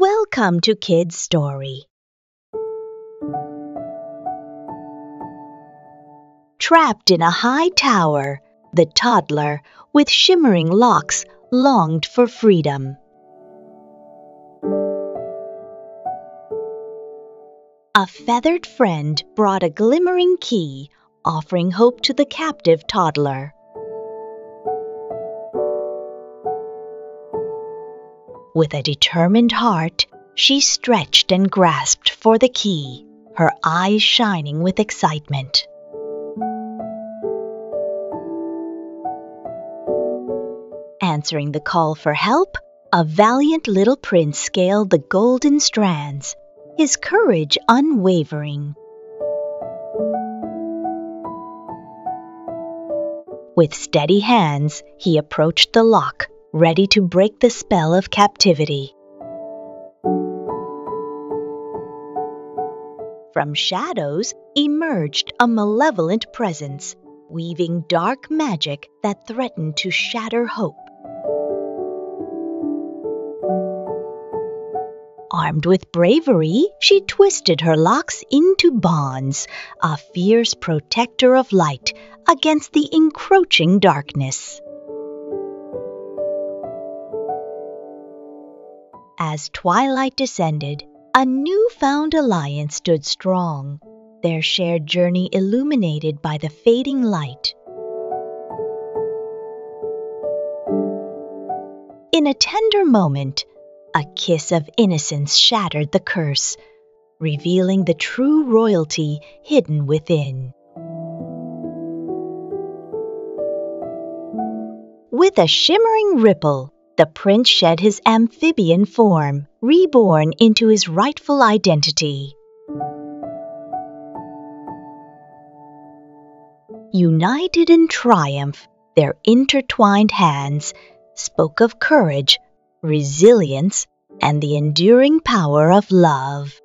Welcome to Kidz Story. Trapped in a high tower, the toddler, with shimmering locks, longed for freedom. A feathered friend brought a glimmering key, offering hope to the captive toddler. With a determined heart, she stretched and grasped for the key, her eyes shining with excitement. Answering the call for help, a valiant little prince scaled the golden strands, his courage unwavering. With steady hands, he approached the lock, ready to break the spell of captivity. From shadows emerged a malevolent presence, weaving dark magic that threatened to shatter hope. Armed with bravery, she twisted her locks into bonds, a fierce protector of light against the encroaching darkness. As twilight descended, a new-found alliance stood strong, their shared journey illuminated by the fading light. In a tender moment, a kiss of innocence shattered the curse, revealing the true royalty hidden within. With a shimmering ripple, the prince shed his amphibian form, reborn into his rightful identity. United in triumph, their intertwined hands spoke of courage resilience, and the enduring power of love.